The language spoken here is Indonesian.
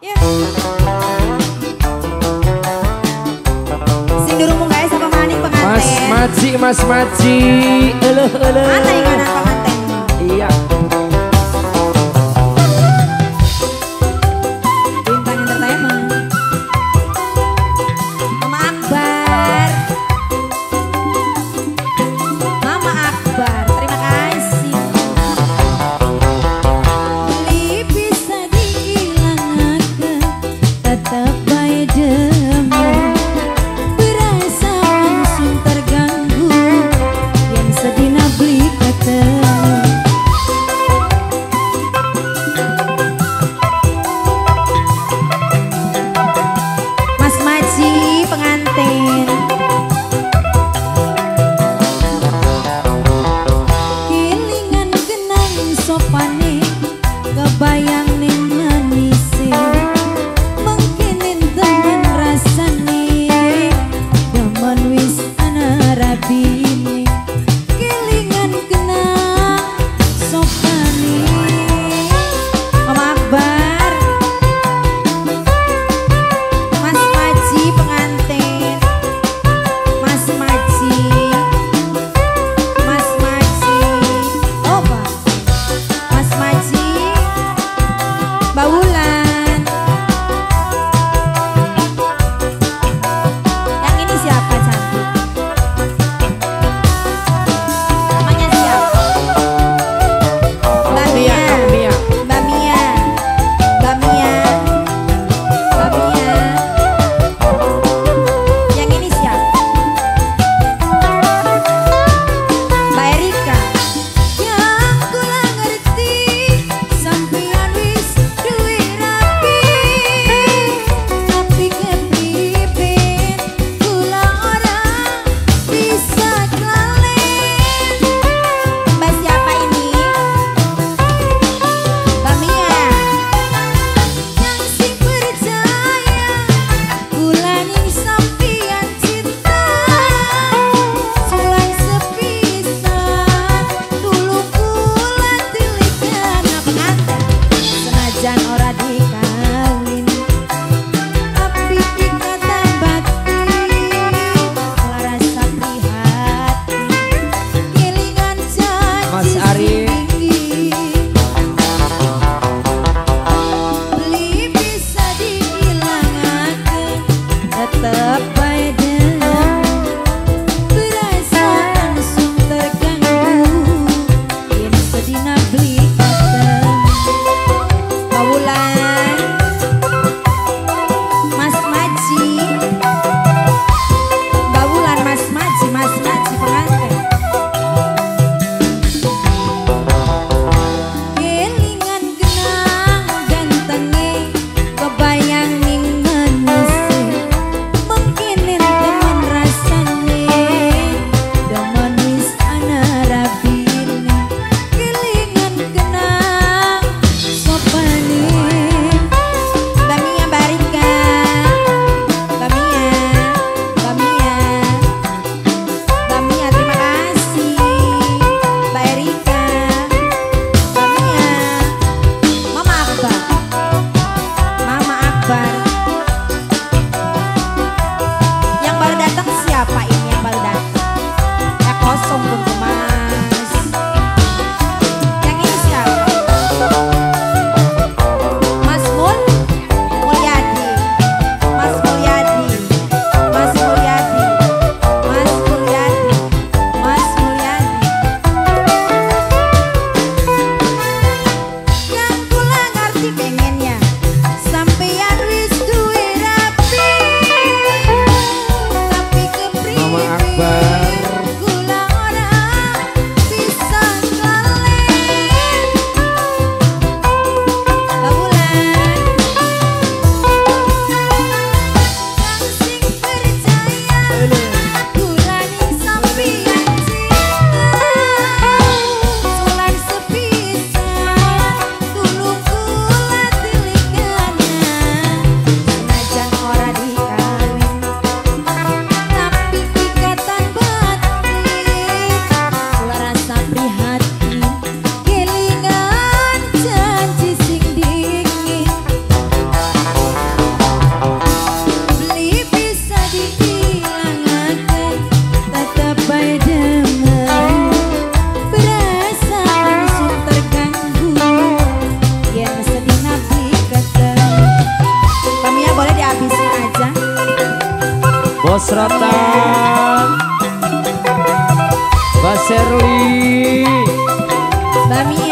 Mas Maci, Mas Maci, Eluh eluh. Mana ikan apa? Bos Rotan Baserli, Serli